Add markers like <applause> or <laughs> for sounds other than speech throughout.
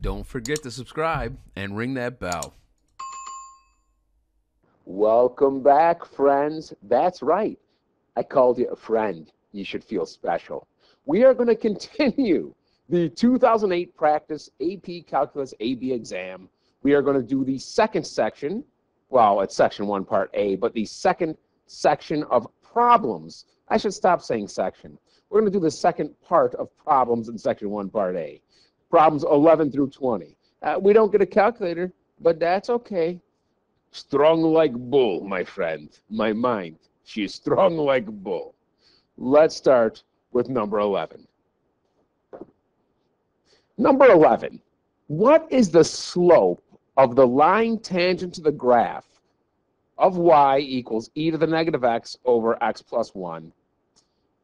Don't forget to subscribe and ring that bell. Welcome back, friends. That's right. I called you a friend. You should feel special. We are going to continue the 2008 practice AP Calculus AB exam. We are going to do the second section. Well, it's section one, part A, but the second section of problems. I should stop saying section. We're going to do the second part of problems in section one, part A. Problems 11 through 20. Uh, we don't get a calculator, but that's okay. Strong like bull, my friend. My mind. She is strong like bull. Let's start with number 11. Number 11. What is the slope of the line tangent to the graph of y equals e to the negative x over x plus 1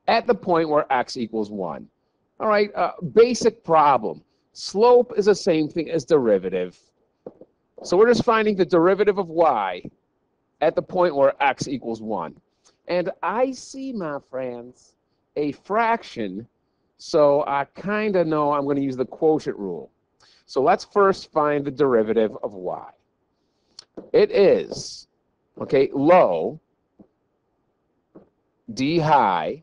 at the point where x equals 1? All right, uh, basic problem. Slope is the same thing as derivative. So we're just finding the derivative of y at the point where x equals 1. And I see, my friends, a fraction, so I kind of know I'm going to use the quotient rule. So let's first find the derivative of y. It is, okay, low d high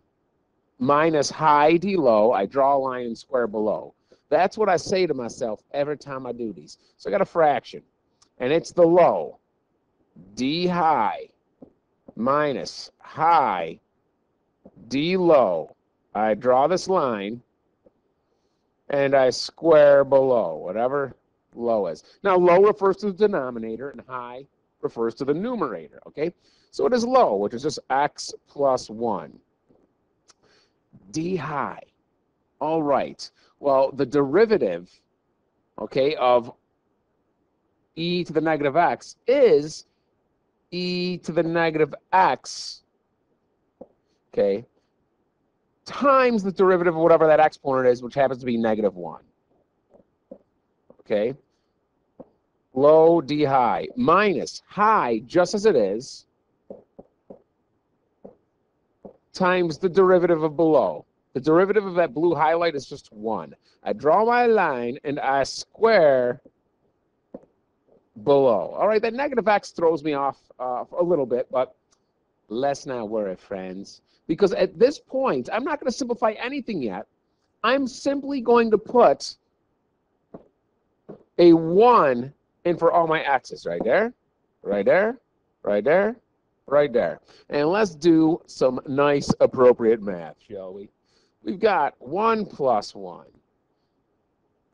minus high d low. I draw a line and square below. That's what I say to myself every time I do these. So I got a fraction, and it's the low d high minus high d low. I draw this line and I square below, whatever low is. Now, low refers to the denominator and high refers to the numerator, okay? So it is low, which is just x plus 1. d high. All right. Well, the derivative, okay, of e to the negative x is e to the negative x, okay, times the derivative of whatever that exponent is, which happens to be negative 1. Okay? Low d high minus high, just as it is, times the derivative of below. The derivative of that blue highlight is just 1. I draw my line and I square below. All right, that negative x throws me off uh, a little bit, but let's not worry, friends. Because at this point, I'm not going to simplify anything yet. I'm simply going to put a 1 in for all my x's right there, right there, right there, right there. And let's do some nice appropriate math, shall we? We've got 1 plus 1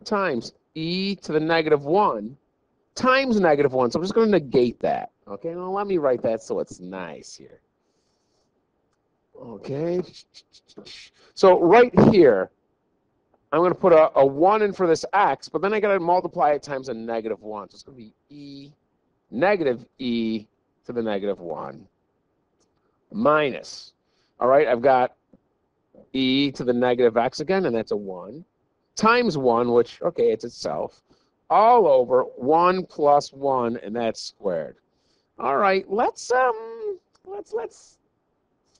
times e to the negative 1 times negative 1. So I'm just going to negate that. Okay, well, let me write that so it's nice here. Okay. So right here, I'm going to put a, a 1 in for this x, but then I got to multiply it times a negative 1. So it's going to be e negative e to the negative 1 minus. All right, I've got e to the negative x again, and that's a 1, times 1, which, okay, it's itself, all over 1 plus 1, and that's squared. All right, let's um, let's let's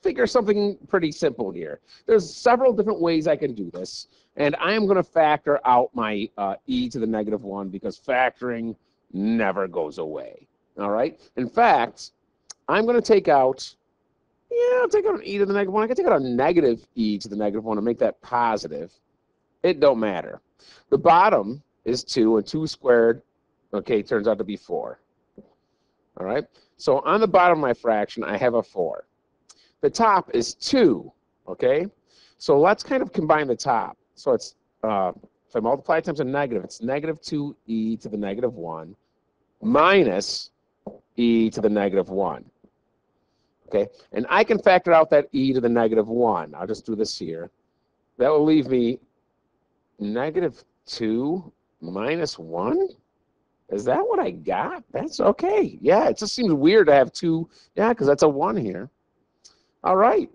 figure something pretty simple here. There's several different ways I can do this, and I am going to factor out my uh, e to the negative 1 because factoring never goes away. All right. In fact, I'm going to take out, yeah, I'll take out an e to the negative 1. I can take out a negative e to the negative 1 and make that positive. It don't matter. The bottom is 2, and 2 squared, okay, turns out to be 4. All right. So on the bottom of my fraction, I have a 4. The top is 2, okay? So let's kind of combine the top. So it's, uh, if I multiply times a negative, it's negative 2e to the negative 1 minus e to the negative 1. Okay, and I can factor out that e to the negative 1. I'll just do this here. That will leave me negative 2 minus 1? Is that what I got? That's okay. Yeah, it just seems weird to have 2. Yeah, because that's a 1 here. All right.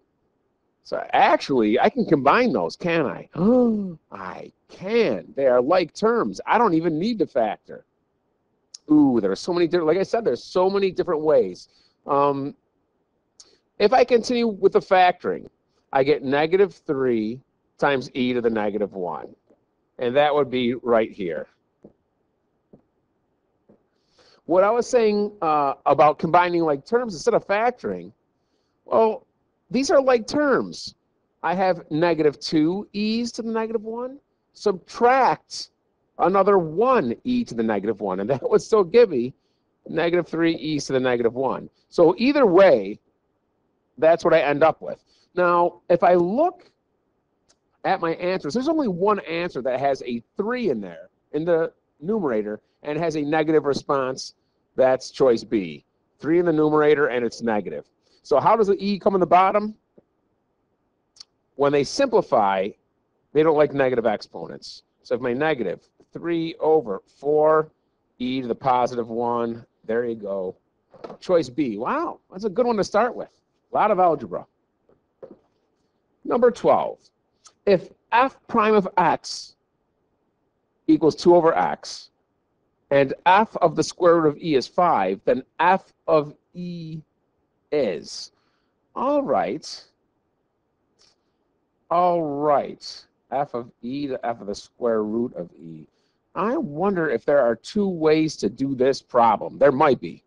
So actually, I can combine those, can I? <gasps> I can. They are like terms. I don't even need to factor. Ooh, there are so many different, like I said, there's so many different ways. Um, if I continue with the factoring, I get negative 3 times e to the negative 1. And that would be right here. what I was saying uh, about combining like terms instead of factoring, well, these are like terms. I have negative 2 e's to the negative 1. Subtract another 1 e to the negative 1, and that would still give me negative 3 e to the negative 1. So either way, that's what I end up with. Now, if I look at my answers, there's only one answer that has a 3 in there in the numerator and has a negative response. That's choice B. 3 in the numerator and it's negative. So how does the E come in the bottom? When they simplify, they don't like negative exponents. So if my negative 3 over 4 e to the positive 1, there you go. Choice B. Wow, that's a good one to start with. A lot of algebra. Number 12. If f prime of x equals 2 over x, and f of the square root of e is 5, then f of e is. All right. All right. f of e to f of the square root of e. I wonder if there are two ways to do this problem. There might be.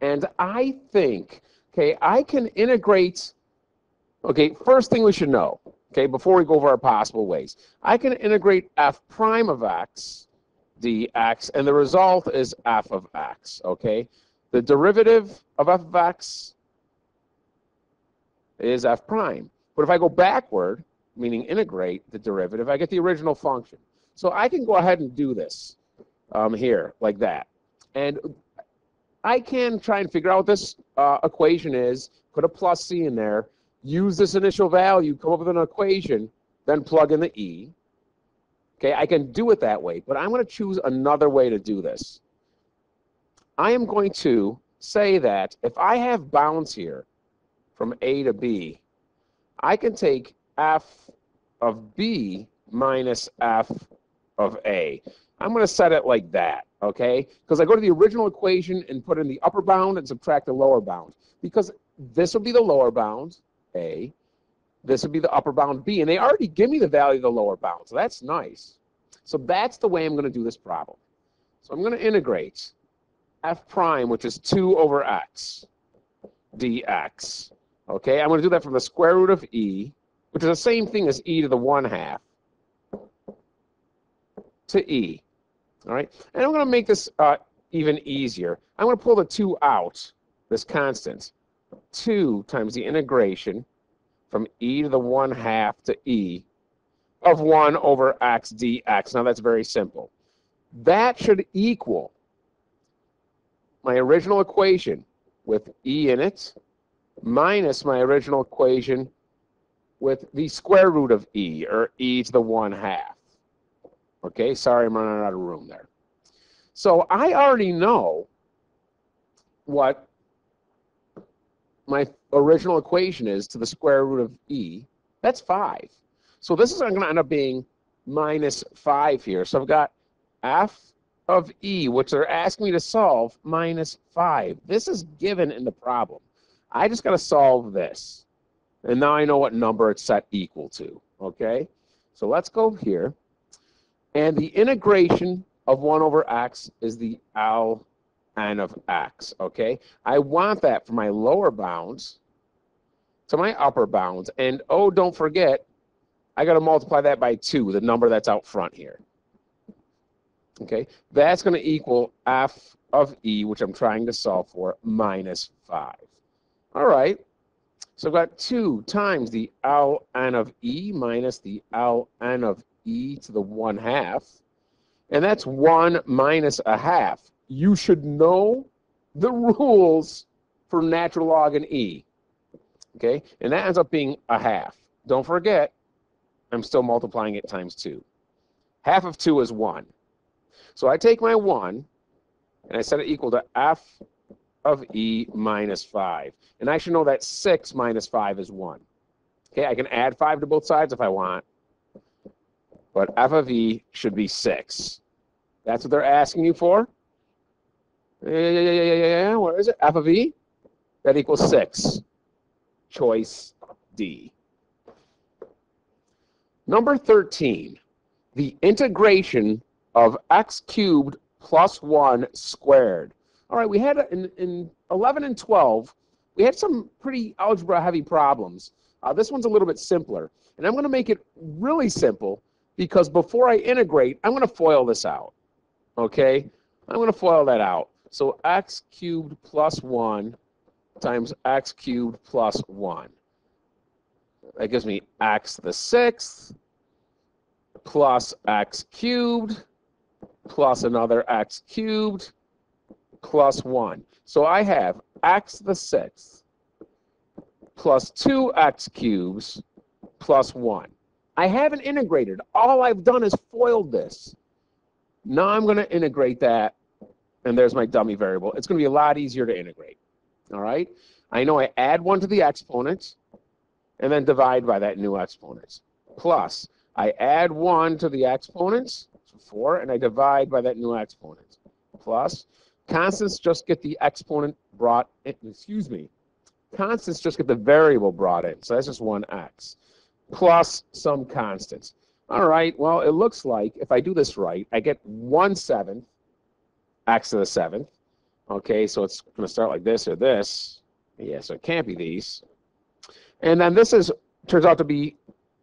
And I think, okay, I can integrate, okay, first thing we should know, okay, before we go over our possible ways, I can integrate f prime of x dx, and the result is f of x, okay? The derivative of f of x is f prime. But if I go backward, meaning integrate the derivative, I get the original function. So I can go ahead and do this um, here, like that. And I can try and figure out what this uh, equation is, put a plus c in there, use this initial value, come up with an equation, then plug in the e. Okay, I can do it that way, but I'm going to choose another way to do this. I am going to say that if I have bounds here from A to B, I can take f of B minus f of A. I'm going to set it like that, okay? Because I go to the original equation and put in the upper bound and subtract the lower bound. Because this will be the lower bound, A. This would be the upper bound, B. And they already give me the value of the lower bound, so that's nice. So that's the way I'm going to do this problem. So I'm going to integrate f prime, which is 2 over x dx. Okay, I'm going to do that from the square root of e, which is the same thing as e to the 1 half, to e. All right, and I'm going to make this uh, even easier. I'm going to pull the 2 out, this constant. 2 times the integration from e to the 1 half to e of 1 over x dx. Now that's very simple. That should equal my original equation with e in it minus my original equation with the square root of e, or e to the 1 half. Okay, sorry I'm running out of room there. So I already know what my original equation is to the square root of e. That's 5. So this is going to end up being minus 5 here. So I've got f of e, which they're asking me to solve, minus 5. This is given in the problem. I just got to solve this. And now I know what number it's set equal to. Okay? So let's go here. And the integration of 1 over x is the L n of x. Okay? I want that for my lower bounds to my upper bounds. And oh, don't forget, I got to multiply that by 2, the number that's out front here. Okay, that's going to equal f of e, which I'm trying to solve for, minus 5. All right, so I've got 2 times the ln of e minus the ln of e to the 1 half. And that's 1 minus a half. You should know the rules for natural log and e. Okay, and that ends up being a half. Don't forget, I'm still multiplying it times 2. Half of 2 is 1. So I take my 1 and I set it equal to f of e minus 5. And I should know that 6 minus 5 is 1. Okay, I can add 5 to both sides if I want. But f of e should be 6. That's what they're asking you for? Yeah, yeah, yeah, yeah, yeah. Where is it? f of e? That equals 6. Choice D. Number 13, the integration of x cubed plus 1 squared. All right, we had in, in 11 and 12, we had some pretty algebra heavy problems. Uh, this one's a little bit simpler. And I'm going to make it really simple because before I integrate, I'm going to FOIL this out. Okay? I'm going to FOIL that out. So x cubed plus 1 times x cubed plus 1. That gives me x to the sixth plus x cubed plus another x cubed plus 1. So I have x to the sixth plus 2x cubes plus 1. I haven't integrated. All I've done is FOILed this. Now I'm going to integrate that, and there's my dummy variable. It's going to be a lot easier to integrate. All right? I know I add 1 to the exponent, and then divide by that new exponent. Plus, I add 1 to the exponents, so 4, and I divide by that new exponent. Plus, constants just get the exponent brought in, excuse me, constants just get the variable brought in. So that's just 1x plus some constants. All right, well, it looks like if I do this right, I get 1 seventh x to the seventh. Okay, so it's going to start like this or this. Yeah, so it can't be these. And then this is turns out to be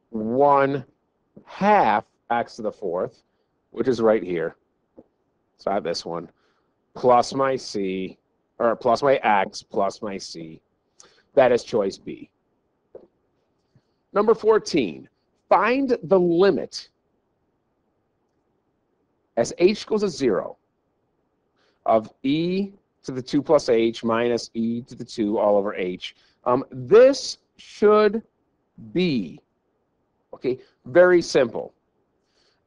1 half x to the fourth, which is right here. So I have this one, plus my c, or plus my x, plus my c. That is choice B. Number 14, find the limit as h goes to 0 of e to the 2 plus h minus e to the 2 all over h. Um, this should be, okay, very simple.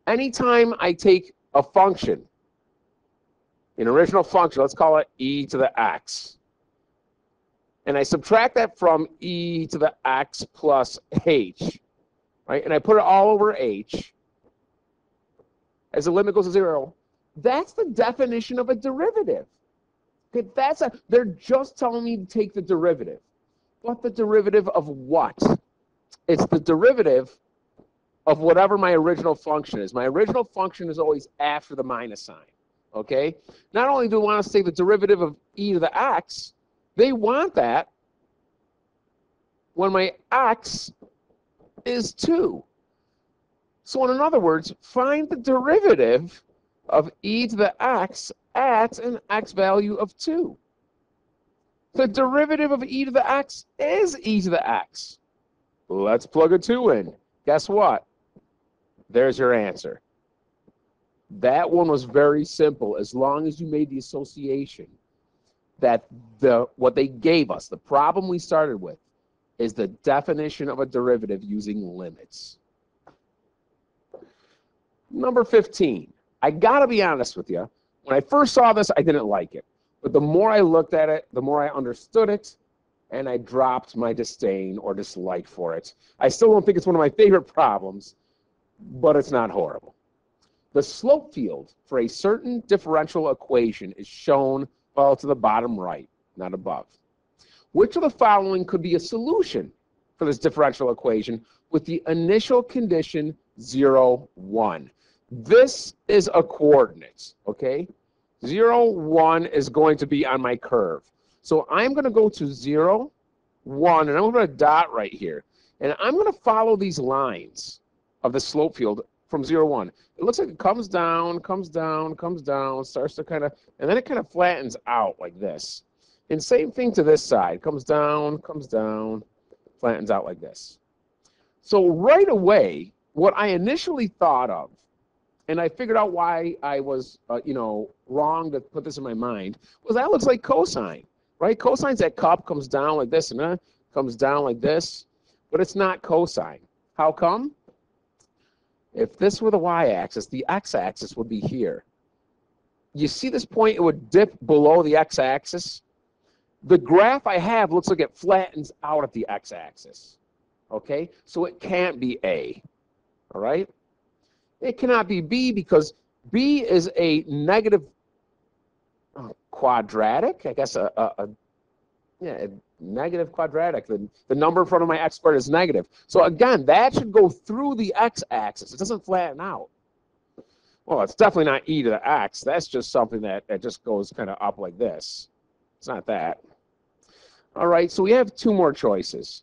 Anytime I take a function, an original function, let's call it e to the x, and I subtract that from e to the x plus h, right? And I put it all over h as the limit goes to zero. That's the definition of a derivative. Okay, that's a, they're just telling me to take the derivative. But the derivative of what? It's the derivative of whatever my original function is. My original function is always after the minus sign. Okay? Not only do I want to take the derivative of e to the x, they want that when my x is 2. So in other words, find the derivative of e to the x at an x value of 2. The derivative of e to the x is e to the x. Let's plug a 2 in. Guess what? There's your answer. That one was very simple as long as you made the association that the what they gave us, the problem we started with, is the definition of a derivative using limits. Number 15. I got to be honest with you. When I first saw this, I didn't like it. But the more I looked at it, the more I understood it, and I dropped my disdain or dislike for it. I still don't think it's one of my favorite problems, but it's not horrible. The slope field for a certain differential equation is shown well to the bottom right, not above. Which of the following could be a solution for this differential equation with the initial condition 0, 1? This is a coordinate, okay? 0, 1 is going to be on my curve. So I'm going to go to 0, 1, and I'm going to put a dot right here. And I'm going to follow these lines of the slope field from zero one. It looks like it comes down, comes down, comes down, starts to kind of, and then it kind of flattens out like this. And same thing to this side. Comes down, comes down, flattens out like this. So right away, what I initially thought of, and I figured out why I was, uh, you know, wrong to put this in my mind, was that looks like cosine, right? Cosine's that cup comes down like this and uh, comes down like this, but it's not cosine. How come? If this were the y-axis, the x-axis would be here. You see this point? It would dip below the x-axis the graph I have looks like it flattens out at the x-axis. Okay, so it can't be A. All right, it cannot be B because B is a negative uh, quadratic. I guess a, a, a yeah, negative quadratic. The, the number in front of my x squared is negative. So again, that should go through the x-axis. It doesn't flatten out. Well, it's definitely not e to the x. That's just something that, that just goes kind of up like this. It's not that. All right, so we have two more choices.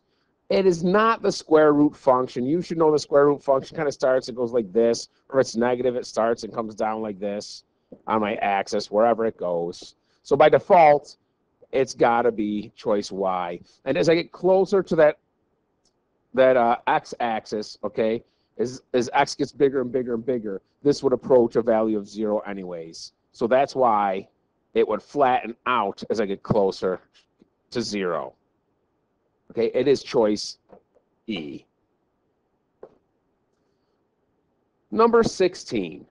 It is not the square root function. You should know the square root function kind of starts, it goes like this, or it's negative, it starts and comes down like this on my axis, wherever it goes. So by default, it's got to be choice Y. And as I get closer to that that uh, x-axis, okay, as, as x gets bigger and bigger and bigger, this would approach a value of zero anyways. So that's why it would flatten out as I get closer to zero. Okay, it is choice E. Number 16,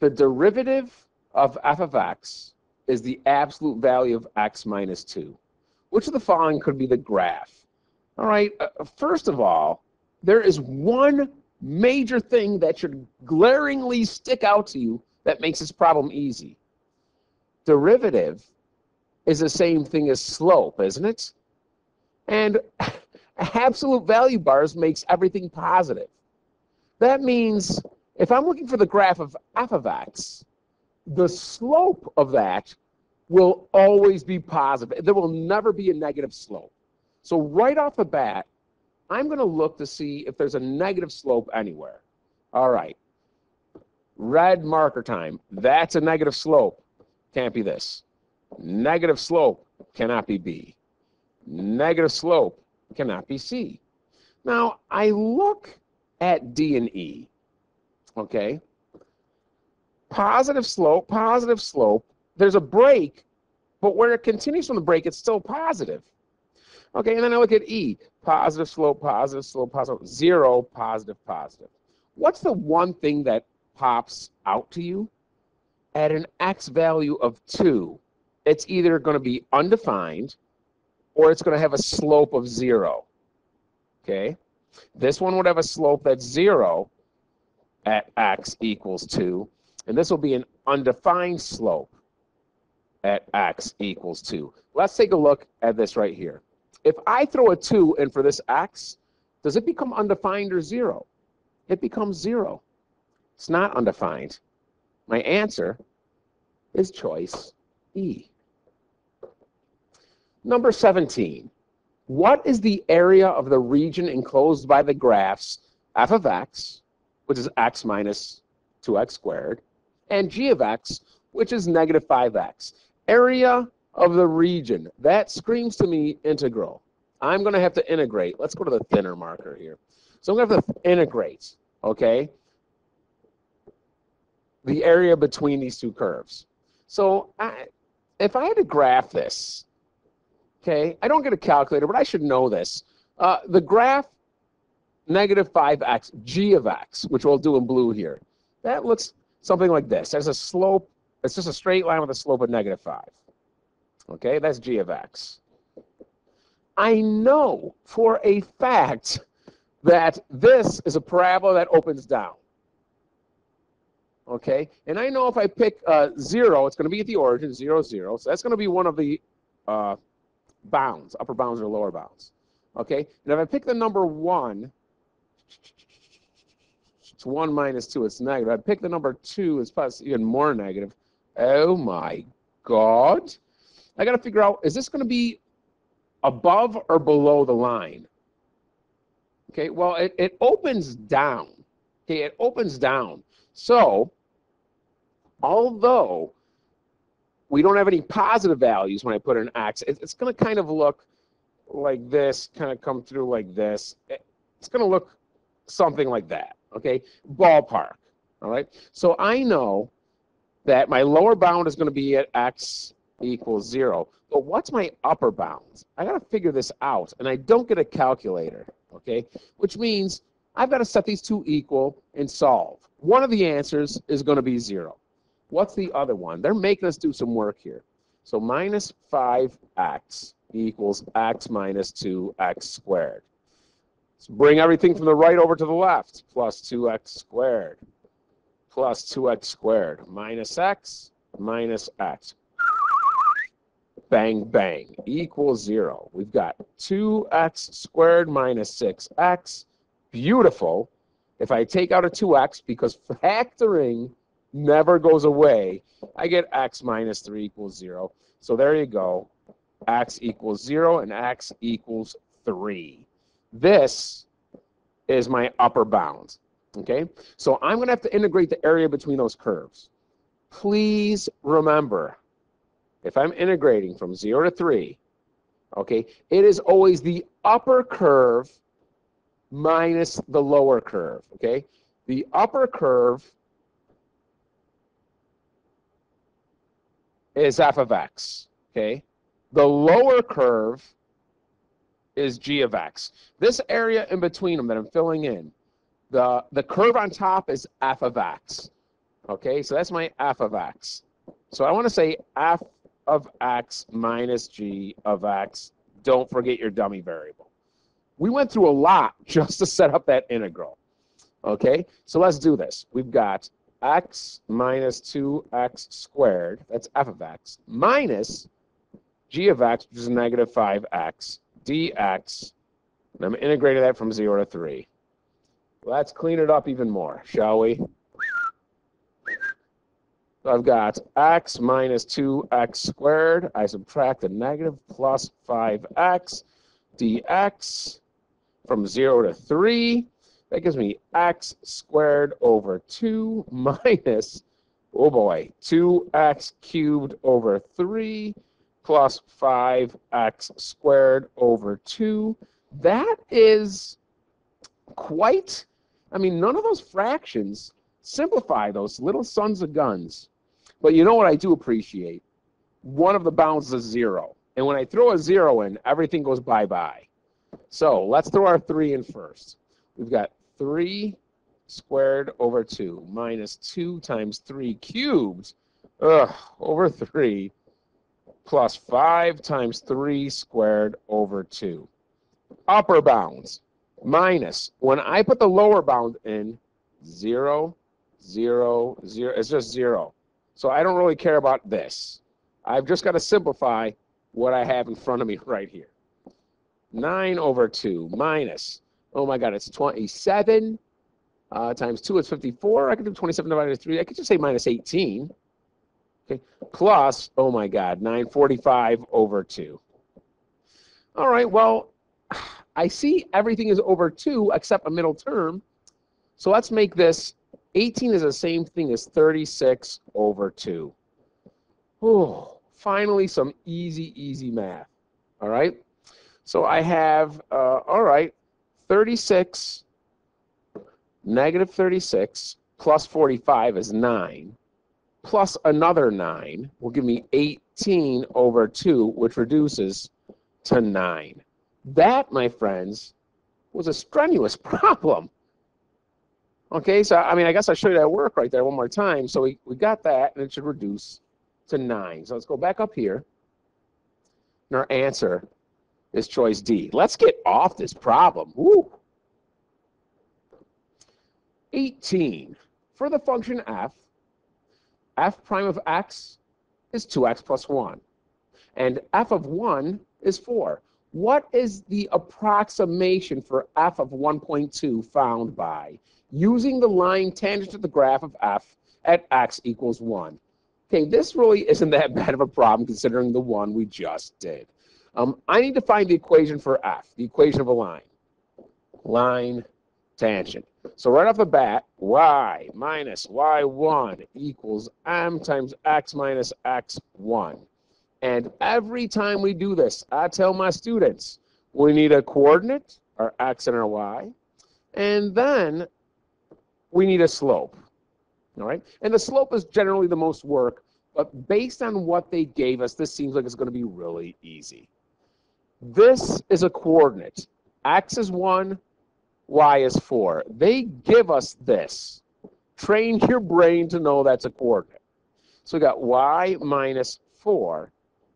the derivative of f of x is the absolute value of x minus 2. Which of the following could be the graph? All right, uh, first of all, there is one major thing that should glaringly stick out to you that makes this problem easy. Derivative is the same thing as slope, isn't it? And <laughs> absolute value bars makes everything positive. That means if I'm looking for the graph of f of x, the slope of that will always be positive. There will never be a negative slope. So right off the bat, I'm going to look to see if there's a negative slope anywhere. All right. Red marker time. That's a negative slope. Can't be this. Negative slope cannot be B. Negative slope cannot be C. Now, I look at D and E. Okay. Positive slope, positive slope. There's a break, but where it continues from the break, it's still positive. Okay, and then I look at E, positive slope, positive slope, positive, zero, positive, positive. What's the one thing that pops out to you? At an x value of 2, it's either going to be undefined or it's going to have a slope of 0. Okay? This one would have a slope that's 0 at x equals 2, and this will be an undefined slope at x equals 2. Let's take a look at this right here. If I throw a 2 in for this x, does it become undefined or 0? It becomes 0. It's not undefined. My answer is choice E. Number 17. What is the area of the region enclosed by the graphs f of x, which is x minus 2x squared, and g of x, which is negative 5x? Area of the region. That screams to me integral. I'm going to have to integrate. Let's go to the thinner marker here. So I'm going to have to integrate, okay, the area between these two curves. So I, if I had to graph this, okay, I don't get a calculator, but I should know this. Uh, the graph negative 5x, g of x, which we'll do in blue here, that looks something like this. There's a slope, it's just a straight line with a slope of negative 5. Okay, that's g of x. I know for a fact that this is a parabola that opens down. Okay, and I know if I pick uh, 0, it's going to be at the origin, 0, 0. So that's going to be one of the uh, bounds, upper bounds or lower bounds. Okay, and if I pick the number 1, it's 1 minus 2, it's negative. I pick the number 2, it's plus even more negative. Oh my God. I got to figure out, is this going to be above or below the line? Okay, well, it, it opens down. Okay, it opens down. So, although we don't have any positive values when I put an x, it, it's going to kind of look like this, kind of come through like this. It's going to look something like that, okay? Ballpark, all right? So I know that my lower bound is going to be at x equals 0. But what's my upper bounds? I got to figure this out, and I don't get a calculator, okay? Which means I've got to set these two equal and solve. One of the answers is going to be 0. What's the other one? They're making us do some work here. So minus 5x equals x minus 2x squared. Bring everything from the right over to the left. Plus 2x squared plus 2x squared minus x minus x bang, bang, equals zero. We've got 2x squared minus 6x. Beautiful. If I take out a 2x, because factoring never goes away, I get x minus 3 equals 0. So there you go. x equals 0 and x equals 3. This is my upper bound. Okay, so I'm going to have to integrate the area between those curves. Please remember, if I'm integrating from 0 to 3, okay, it is always the upper curve minus the lower curve, okay? The upper curve is f of x, okay? The lower curve is g of x. This area in between them that I'm filling in, the, the curve on top is f of x. Okay, so that's my f of x. So I want to say f of x minus g of x. Don't forget your dummy variable. We went through a lot <laughs> just to set up that integral. Okay, so let's do this. We've got x minus 2x squared, that's f of x, minus g of x, which is negative 5x, dx, and I'm integrating that from 0 to 3. Let's clean it up even more, shall we? So I've got x minus 2x squared. I subtract a negative plus 5x dx from 0 to 3. That gives me x squared over 2 <laughs> minus, oh boy, 2x cubed over 3 plus 5x squared over 2. That is quite I mean, none of those fractions simplify those little sons of guns. But you know what I do appreciate? One of the bounds is zero. And when I throw a zero in, everything goes bye-bye. So let's throw our 3 in first. We've got 3 squared over 2 minus 2 times 3 cubed ugh, over 3 plus 5 times 3 squared over 2. Upper bounds minus, when I put the lower bound in, zero, zero, zero, it's just zero. So I don't really care about this. I've just got to simplify what I have in front of me right here. 9 over 2 minus, oh my God, it's 27 uh, times 2 is 54. I could do 27 divided by 3. I could just say minus 18. Okay, plus, oh my God, 945 over 2. All right, well, I see everything is over 2 except a middle term. So let's make this 18 is the same thing as 36 over 2. Oh, finally some easy, easy math. All right. So I have, uh, all right, 36, negative 36 plus 45 is 9, plus another 9 will give me 18 over 2, which reduces to 9. That, my friends, was a strenuous <laughs> problem. Okay, so I mean, I guess I'll show you that work right there one more time. So we, we got that, and it should reduce to 9. So let's go back up here. And our answer is choice D. Let's get off this problem. Woo. 18. For the function f, f prime of x is 2x plus 1. And f of 1 is 4 what is the approximation for f of 1.2 found by using the line tangent to the graph of f at x equals 1? Okay, this really isn't that <laughs> bad of a problem considering the one we just did. Um, I need to find the equation for f, the equation of a line. Line tangent. So right off the bat, y minus y1 equals m times x minus x1. And every time we do this, I tell my students, we need a coordinate, our x and our y, and then we need a slope. All right? And the slope is generally the most work, but based on what they gave us, this seems like it's going to be really easy. This is a coordinate. X is 1, Y is 4. They give us this. Train your brain to know that's a coordinate. So we got Y minus 4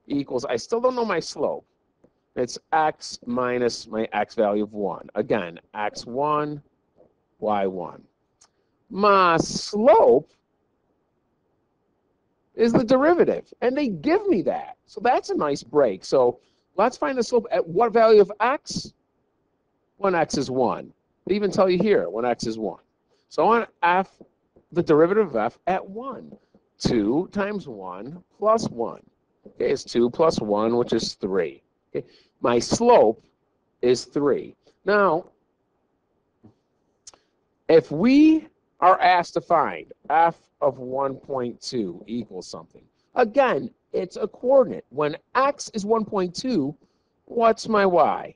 equals, I still don't know my slope. It's x minus my x value of 1. Again, x1, y1. My slope is the derivative, and they give me that. So that's a nice break. So let's find the slope at what value of x? When x is 1. Even tell you here when x is 1. So I want f the derivative of f at 1. 2 times 1 plus 1. Okay, it's 2 plus 1, which is 3. Okay, my slope is 3. Now, if we are asked to find f of 1.2 equals something, again, it's a coordinate. When x is 1.2, what's my y?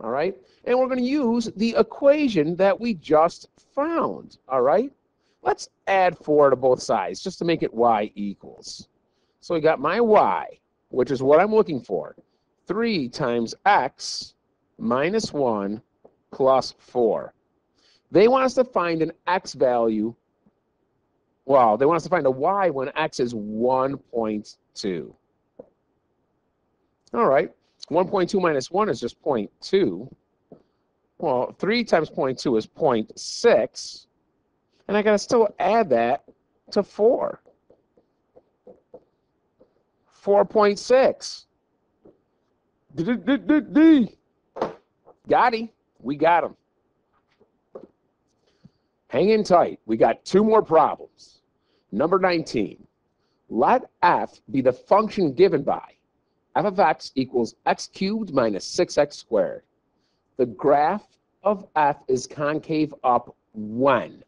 All right? And we're going to use the equation that we just found. All right? Let's add 4 to both sides just to make it y equals. So we got my y, which is what I'm looking for. 3 times x minus 1 plus 4. They want us to find an x value. Well, they want us to find a y when x is 1.2. All right. 1.2 minus 1 is just 0.2. Well, 3 times 0.2 is 0.6. And I got to still add that to 4. 4.6. Got him. We got him. Hang in tight. We got two more problems. Number 19. Let f be the function given by f of x equals x cubed minus 6x squared. The graph of f is concave up when?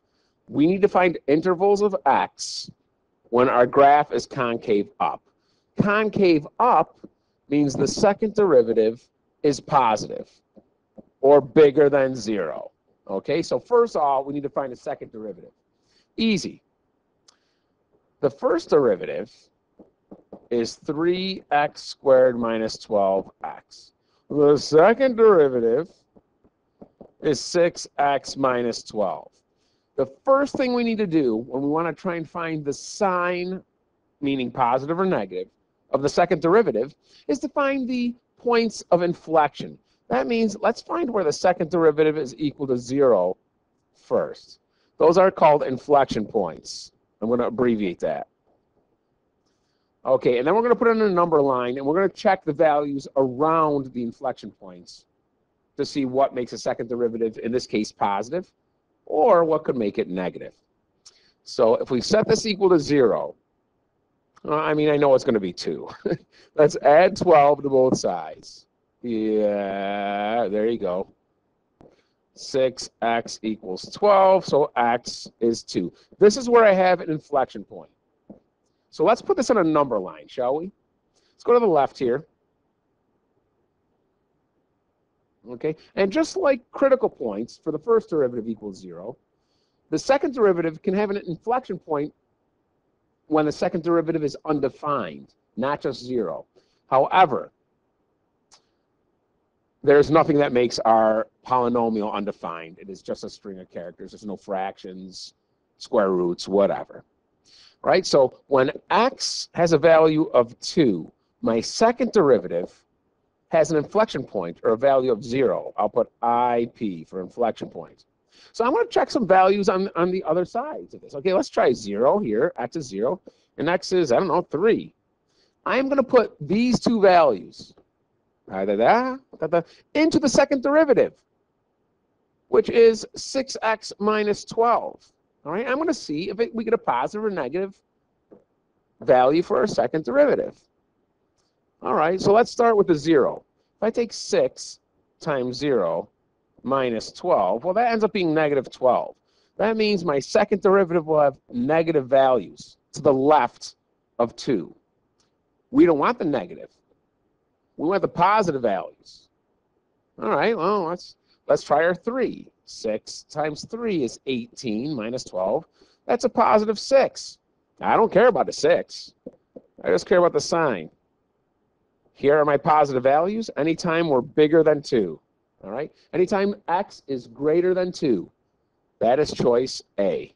We need to find intervals of x when our graph is concave up. Concave up means the second derivative is positive or bigger than zero. Okay, so first of all, we need to find a second derivative. Easy. The first derivative is 3x squared minus 12x. The second derivative is 6x minus 12. The first thing we need to do when we want to try and find the sign, meaning positive or negative, of the second derivative is to find the points of inflection. That means let's find where the second derivative is equal to zero first. Those are called inflection points. I'm going to abbreviate that. Okay, and then we're going to put in a number line, and we're going to check the values around the inflection points to see what makes a second derivative, in this case, positive, or what could make it negative. So if we set this equal to 0, uh, I mean, I know it's going to be 2. <laughs> Let's add 12 to both sides. Yeah, there you go. 6x equals 12, so x is 2. This is where I have an inflection point. So let's put this on a number line, shall we? Let's go to the left here. Okay, and just like critical points for the first derivative equals 0, the second derivative can have an inflection point when the second derivative is undefined, not just 0. However, there's nothing that makes our polynomial undefined. It is just a string of characters. There's no fractions, square roots, whatever. Right? So when x has a value of 2, my second derivative has an inflection point or a value of 0. I'll put IP for inflection point. So I'm going to check some values on, on the other sides of this. Okay, let's try 0 here. X is 0. And x is, I don't know, 3. I am going to put these two values into the second derivative, which is 6x minus 12. All right, I'm going to see if it, we get a positive or negative value for our second derivative. All right, so let's start with a 0. If I take 6 times 0 minus 12, well, that ends up being negative 12. That means my second derivative will have negative values to the left of 2. We don't want the negative. We want the positive values. All right, well, let's, let's try our 3. 6 times 3 is 18 minus 12. That's a positive 6. I don't care about the 6. I just care about the sign. Here are my positive values. Anytime we're bigger than 2. All right? Anytime x is greater than 2. That is choice A.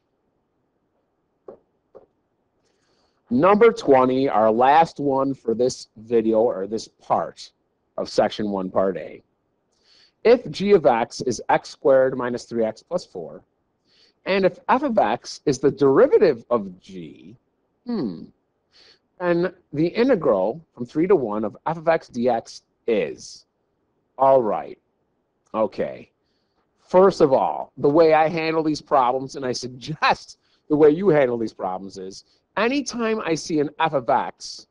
Number 20, our last one for this video or this part of section 1, part A. If g of x is x squared minus 3x plus 4, and if f of x is the derivative of g, hmm, then the integral from 3 to 1 of f of x dx is, all right, okay. First of all, the way I handle these problems, and I suggest <laughs> the way you handle these problems is anytime I see an f of x,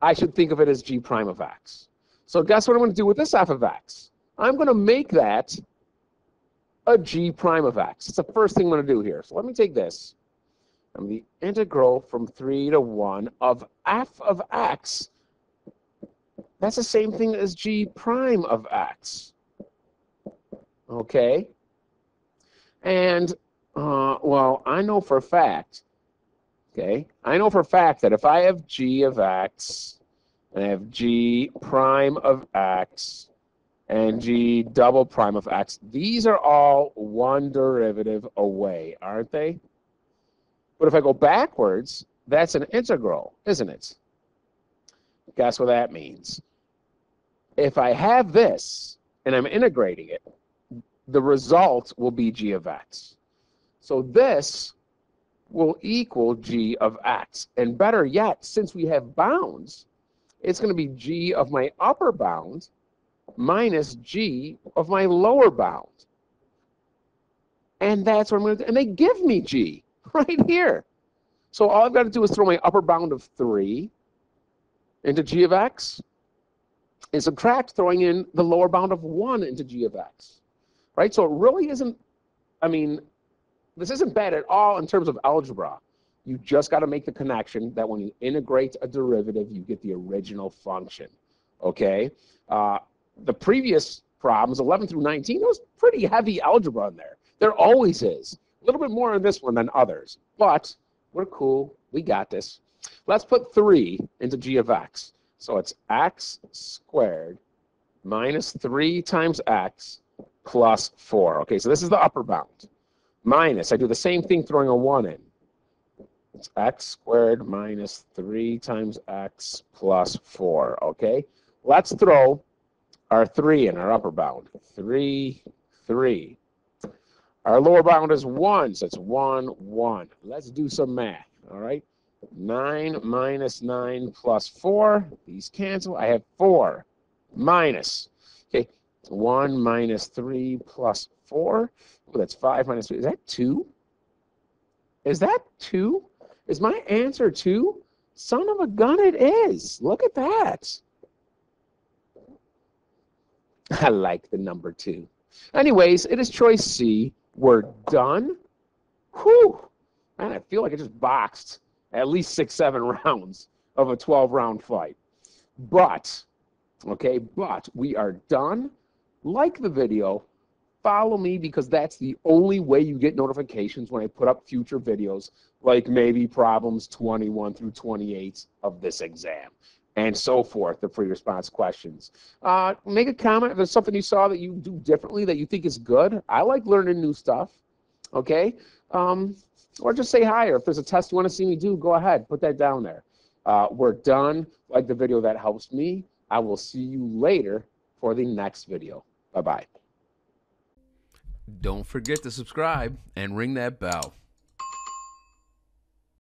I should think of it as g prime of x. So guess what I'm going to do with this f of x? I'm going to make that a g prime of x. It's the first thing I'm going to do here. So let me take this. I'm the integral from 3 to 1 of f of x. That's the same thing as g prime of x. Okay? And, uh, well, I know for a fact, okay, I know for a fact that if I have g of x, and I have g prime of x, and g double prime of x, these are all one derivative away, aren't they? But if I go backwards, that's an integral, isn't it? Guess what that means? If I have this, and I'm integrating it, the result will be g of x. So this will equal g of x. And better yet, since we have bounds, it's going to be g of my upper bound minus g of my lower bound. And that's what I'm going to do. And they give me g <laughs> right here. So all I've got to do is throw my upper bound of 3 into g of x and subtract throwing in the lower bound of 1 into g of x right? So it really isn't, I mean, this isn't bad at all in terms of algebra. You just got to make the connection that when you integrate a derivative, you get the original function, okay? Uh, the previous problems, 11 through 19, there was pretty heavy algebra in there. There always is. A little bit more in this one than others, but we're cool. We got this. Let's put 3 into g of x. So it's x squared minus 3 times x plus 4. Okay, so this is the upper bound. Minus, I do the same thing throwing a 1 in. It's x squared minus 3 times x plus 4. Okay, let's throw our 3 in our upper bound. 3, 3. Our lower bound is 1, so it's 1, 1. Let's do some math, all right? 9 minus 9 plus 4. These cancel. I have 4 minus, okay, minus 1 minus 3 plus 4. Oh, that's 5 minus 3. Is that 2? Is that 2? Is my answer 2? Son of a gun, it is. Look at that. I like the number 2. Anyways, it is choice C. We're done. Whew. Man, I feel like I just boxed at least six, seven <laughs> rounds of a 12 round fight. But, okay, but we are done like the video, follow me because that's the only way you get notifications when I put up future videos, like maybe problems 21 through 28 of this exam and so forth, the free response questions. Uh, make a comment if there's something you saw that you do differently that you think is good. I like learning new stuff, okay? Um, or just say hi, or if there's a test you want to see me do, go ahead, put that down there. Uh, we're done. Like the video that helps me. I will see you later for the next video. Bye bye. Don't forget to subscribe and ring that bell.